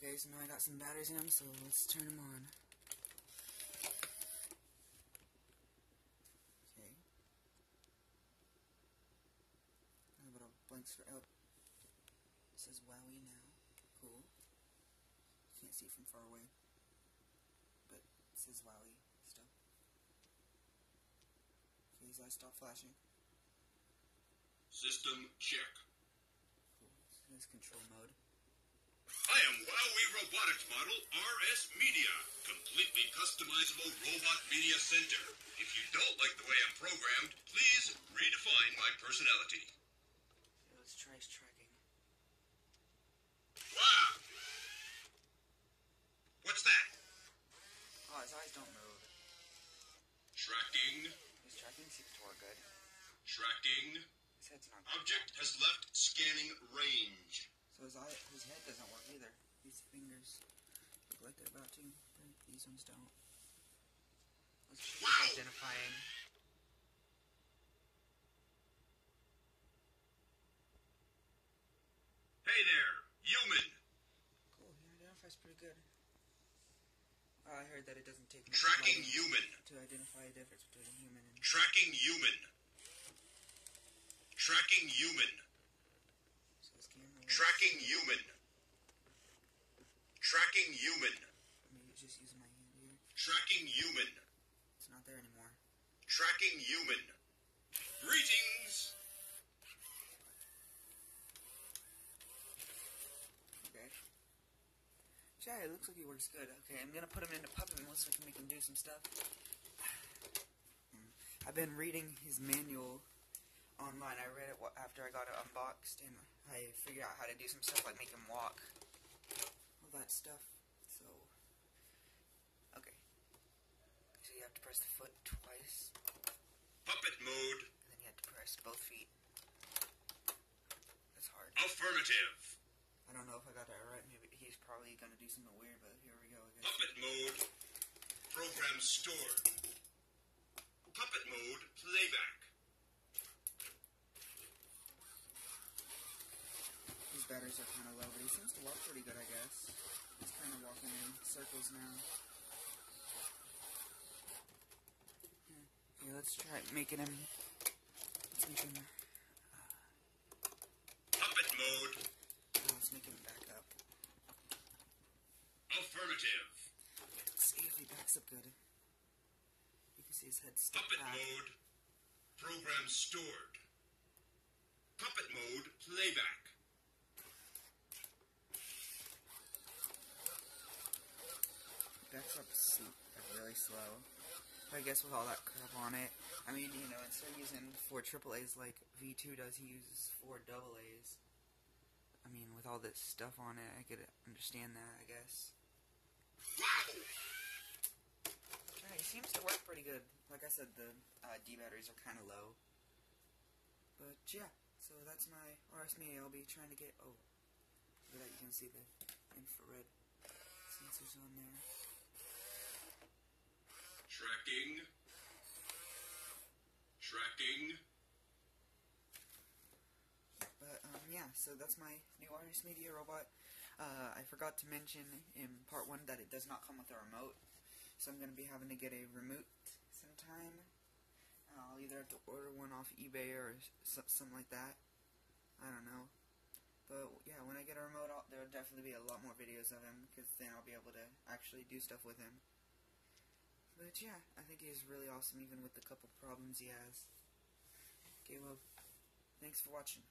Okay, so now I got some batteries in them, so let's turn them on. Okay. A little blinks for out. It says WowWee now. Cool. Can't see from far away. But it says WowWee still. Okay, these lights stop flashing. System check. Cool. So this control mode. I am WowWee Robotics Model RS Media, completely customizable robot media center. If you don't like the way I'm programmed, please redefine my personality. Okay, let's try tracking. Wow! What's that? Oh, his eyes don't move. Tracking, His tracking seems to work good. tracking. His head's not. Object has left scanning range. So his eye, his head doesn't work either. These fingers look like they're about to, but these ones don't. Let's Wow! identifying. Hey there, human. Cool, he identifies pretty good. Uh, I heard that it doesn't take much Tracking human. to identify a difference between a human and. Tracking human. Tracking human. So his camera. works. Tracking human. Tracking human. Maybe just my hand here. Tracking human. It's not there anymore. Tracking human. Greetings. Okay. Yeah, it looks like he works good. Okay, I'm gonna put him into puppet mode so we can make him do some stuff. I've been reading his manual online. I read it after I got it unboxed, and I figured out how to do some stuff like make him walk, all that stuff. So, okay. So you have to press the foot twice, Puppet mode. and then you have to press both feet. That's hard. Affirmative. I don't know if I got that right. Maybe he's probably gonna do something weird, but here we go. Puppet mode. Program stored. Puppet mode playback. His batteries are kind of low, but he seems to walk pretty good, I guess. He's kind of walking in circles now. Okay, let's try making him. Let's make him. Puppet mode. oh, let's make him back up. Affirmative. Let's see if he backs up good. You can see his head stuck Puppet back. mode. Program stored. Puppet mode playback. backs up s- like really slow. I guess with all that crap on it, I mean, you know, instead of using four AAA's like V2 does, he uses four AA's. I mean, with all this stuff on it, I could understand that, I guess. Yeah, he seems to work pretty good. Like I said, the uh, D batteries are kind of low. But yeah, so that's my RS Media. I'll be trying to get. Oh, look at that! You can see the infrared sensors on there. Tracking. Tracking. But um, yeah, so that's my new RS Media robot. Uh, I forgot to mention in part one that it does not come with a remote, so I'm going to be having to get a remote sometime. I'll either have to order one off eBay or something like that. I don't know. But yeah, when I get a remote, there'll definitely be a lot more videos of him because then I'll be able to actually do stuff with him. But yeah, I think he's really awesome even with the couple problems he has. Okay, well, thanks for watching.